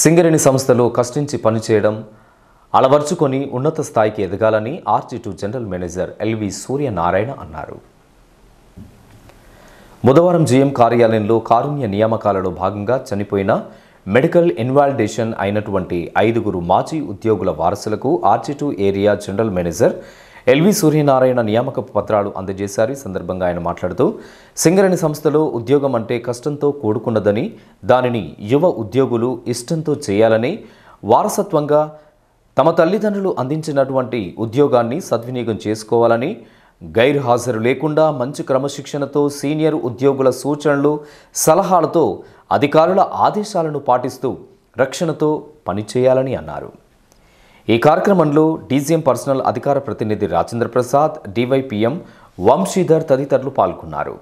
సింగరేణి సంస్థలో కష్టించి పనిచేయడం అలవర్చుకొని ఉన్నత స్థాయికి ఎదగాలని RG two general manager LV Suryanarayana అన్నారు. బుధవారం జీఎం కార్యాలయంలో కారుణ్య నియామకాలలో భాగంగా చనిపోయిన మెడికల్ ఇన్వాలిడేషన్ అయినటువంటి ఐదుగురు మాజీ ఉద్యోగుల వారసులకు RG two area general manager LV Suryanarayana నియామక పత్రాలు అందజేశారు. ఈ సందర్భంగా ఆయన మాట్లాడుతూ సింగరేణి సంస్థలో ఉద్యోగం అంటే కష్టంతో కూడుకున్నదని దానిని యువ ఉద్యోగులు ఇష్టంతో చేయాలని వారసత్వంగా తమ తల్లిదండ్రులు అందించినటువంటి ఉద్యోగాన్ని సద్వినియోగం చేసుకోవాలని గైర్హాజరు లేకుండా మంచి క్రమశిక్షణతో సీనియర్ ఉద్యోగుల సూచనలు సలహాలతో అధికారుల ఆదేశాలను పాటిస్తూ రక్షణతో పనిచేయాలని అన్నారు. ఈ కార్యక్రమంలో డీజీఎం పర్సనల్ అధికార ప్రతినిధి రాజేంద్ర ప్రసాద్ డివైపీఎం వంశీధర్ తదితరులు పాల్గొన్నారు.